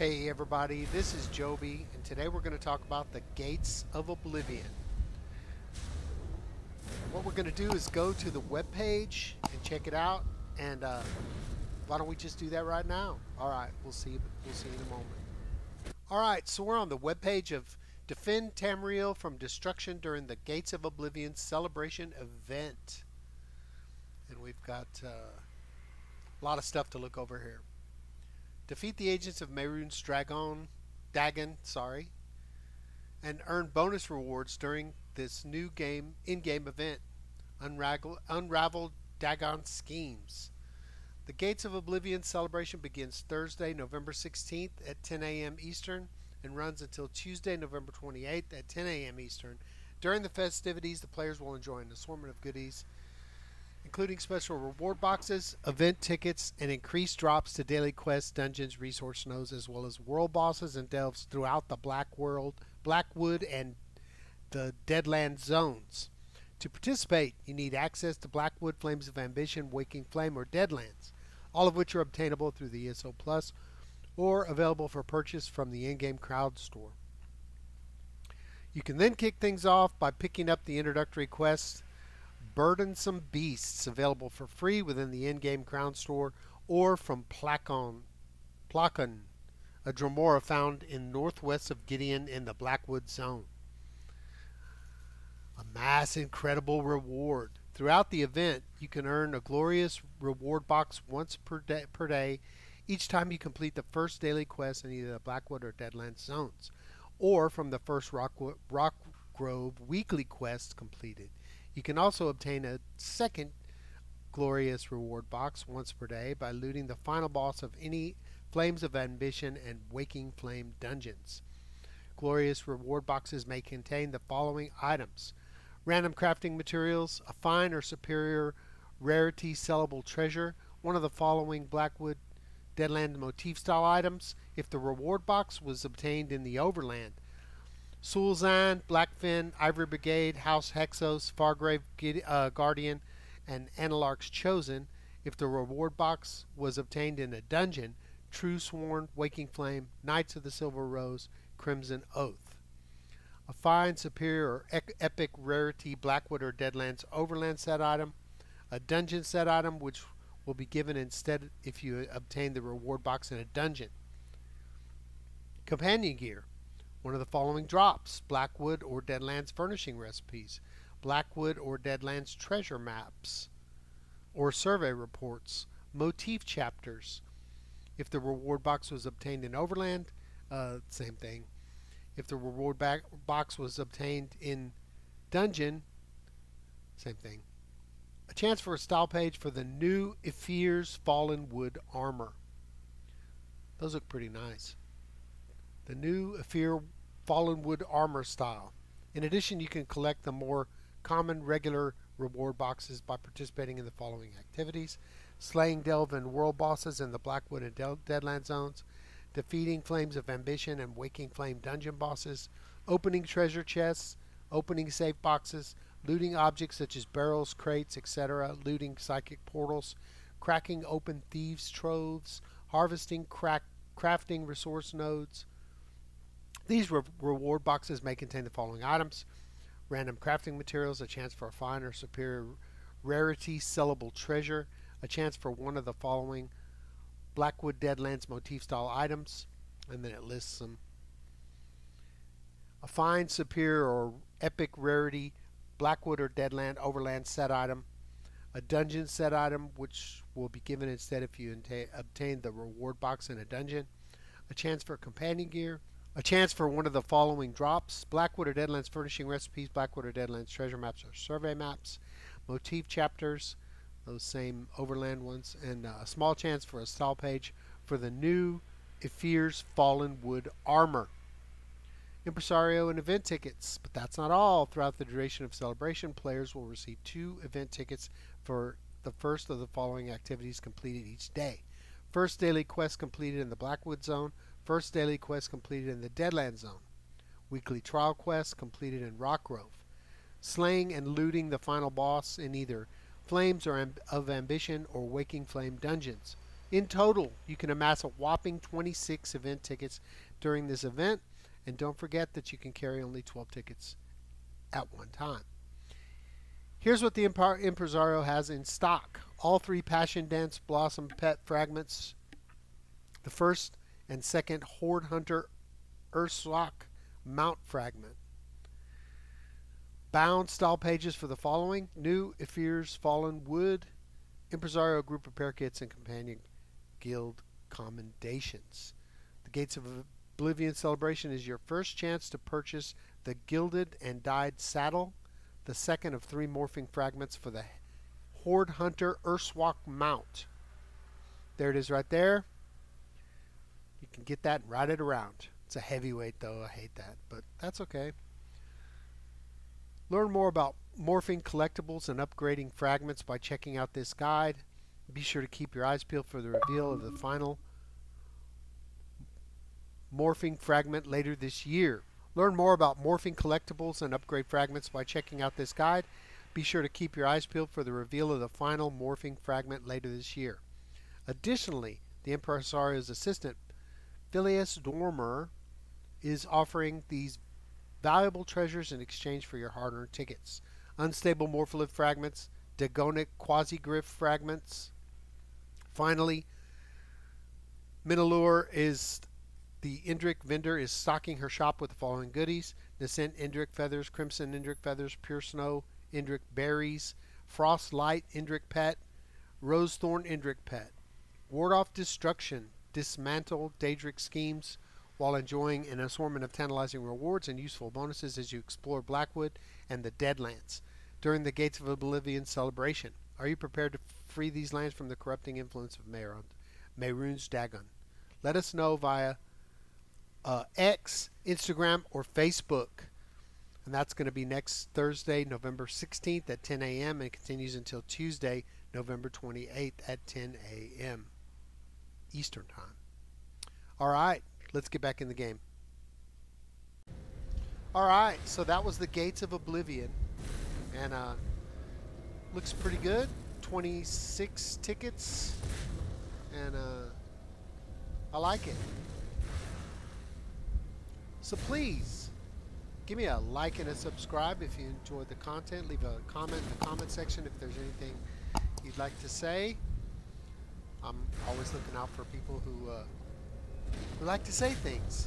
Hey everybody, this is Joby, and today we're going to talk about the Gates of Oblivion. What we're going to do is go to the web page and check it out, and uh, why don't we just do that right now? All right, we'll see. We'll see in a moment. All right, so we're on the web page of Defend Tamriel from Destruction during the Gates of Oblivion celebration event, and we've got uh, a lot of stuff to look over here. Defeat the agents of Mehrunes Dragon, Dagon, sorry, and earn bonus rewards during this new game in-game event. Unravel, unravel Dagon schemes. The Gates of Oblivion celebration begins Thursday, November 16th at 10 a.m. Eastern and runs until Tuesday, November 28th at 10 a.m. Eastern. During the festivities, the players will enjoy an assortment of goodies including special reward boxes, event tickets, and increased drops to daily quests, dungeons, resource nodes, as well as world bosses and delves throughout the Black World, Blackwood, and the Deadland zones. To participate, you need access to Blackwood, Flames of Ambition, Waking Flame, or Deadlands, all of which are obtainable through the ESO Plus or available for purchase from the in-game crown store. You can then kick things off by picking up the introductory quests Burdensome Beasts available for free within the in-game crown store or from Placon, Placon, a Dremora found in northwest of Gideon in the Blackwood Zone. A Amass incredible reward. Throughout the event, you can earn a glorious reward box once per day, per day each time you complete the first daily quest in either the Blackwood or Deadlands zones, or from the first Rock, Rock Grove weekly quest completed. You can also obtain a second glorious reward box once per day by looting the final boss of any Flames of Ambition and Waking Flame dungeons. Glorious reward boxes may contain the following items random crafting materials, a fine or superior rarity sellable treasure, one of the following Blackwood Deadland motif style items if the reward box was obtained in the Overland Sul-Xan, Blackfin, Ivory Brigade, House Hexos, Fargrave uh, Guardian, and Annihilarch's Chosen. If the reward box was obtained in a dungeon, True Sworn, Waking Flame, Knights of the Silver Rose, Crimson Oath. A fine, superior, or epic rarity Blackwood or Deadlands Overland set item. A dungeon set item, which will be given instead if you obtain the reward box in a dungeon. Companion gear one of the following drops Blackwood or Deadlands furnishing recipes, Blackwood or Deadlands treasure maps, or survey reports, motif chapters. If the reward box was obtained in Overland, uh, same thing. If the reward box was obtained in Dungeon, same thing. A chance for a style page for the new Ephyre's Fallen Wood armor. Those look pretty nice the new Ephyre Fallenwood armor style. In addition, you can collect the more common regular reward boxes by participating in the following activities. Slaying delve and world bosses in the Blackwood and Del- Deadland zones, defeating Flames of Ambition and Waking Flame dungeon bosses, opening treasure chests, opening safe boxes, looting objects such as barrels, crates, etc., looting psychic portals, cracking open thieves' troves, harvesting crack, crafting resource nodes, these re reward boxes may contain the following items. Random crafting materials, a chance for a fine or superior rarity sellable treasure, a chance for one of the following Blackwood Deadlands motif style items, and then it lists them. A fine, superior, or epic rarity Blackwood or Deadland Overland set item, a dungeon set item, which will be given instead if you obtain the reward box in a dungeon, a chance for companion gear, a chance for one of the following drops Blackwood or Deadlands furnishing recipes, Blackwood or Deadlands treasure maps or survey maps, motif chapters, those same overland ones, and uh, a small chance for a style page for the new Ephyre's Fallen Wood armor. Impresario and event tickets, but that's not all. Throughout the duration of celebration, players will receive two event tickets for the first of the following activities completed each day. First daily quest completed in the Blackwood Zone, First daily quest completed in the Deadland Zone. Weekly trial quest completed in Rock Grove. Slaying and looting the final boss in either Flames of Ambition or Waking Flame dungeons. In total, you can amass a whopping 26 event tickets during this event, and don't forget that you can carry only 12 tickets at one time. Here's what the Impresario has in stock. All three Passion Dance Blossom Pet fragments. The first and second Horde Hunter Urswak Mount fragment. Bound style pages for the following. New Ephyrs Fallen Wood. Impresario Group Repair Kits and Companion Guild Commendations. The Gates of Oblivion Celebration is your first chance to purchase the gilded and dyed saddle the second of three morphing fragments for the Horde Hunter Urswak mount. There it is right there. Can get that and ride it around. It's a heavyweight though, I hate that, but that's okay. Learn more about morphing collectibles and upgrading fragments by checking out this guide. Be sure to keep your eyes peeled for the reveal of the final morphing fragment later this year. Learn more about morphing collectibles and upgrade fragments by checking out this guide. Be sure to keep your eyes peeled for the reveal of the final morphing fragment later this year. Additionally, the Impresario's assistant, Phileas Dormer, is offering these valuable treasures in exchange for your hard-earned tickets. Unstable Morpholith fragments, Dagonic Quasiglyph fragments. Finally, Nenulaure is the Indrik vendor is stocking her shop with the following goodies Nascent Indrik feathers, Crimson Indrik feathers, Pure Snow Indrik berries, Frost Light Indrik pet, Rosethorn Indrik pet. Ward off destruction, dismantle Daedric schemes while enjoying an assortment of tantalizing rewards and useful bonuses as you explore Blackwood and the Deadlands during the Gates of Oblivion celebration. Are you prepared to free these lands from the corrupting influence of Mehrunes Dagon? Let us know via uh, X, Instagram, or Facebook. And that's going to be next Thursday, November 16th at 10 a.m. and continues until Tuesday, November 28th at 10 a.m. Eastern Time. All right, let's get back in the game. All right, so that was the Gates of Oblivion. And uh, looks pretty good. 26 tickets. And uh, I like it. So please, give me a like and a subscribe if you enjoyed the content. Leave a comment in the comment section if there's anything you'd like to say. I'm always looking out for people who, uh, who like to say things.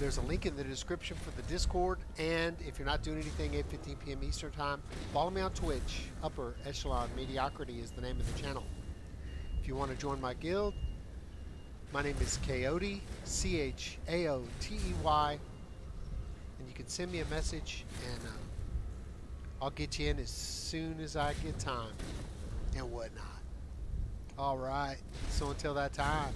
There's a link in the description for the Discord, and if you're not doing anything at 15 p.m. Eastern Time, follow me on Twitch. Upper Echelon Mediocrity is the name of the channel. If you want to join my guild, my name is Coyote, C H A O T E Y, and you can send me a message and uh, I'll get you in as soon as I get time and whatnot. All right, so until that time.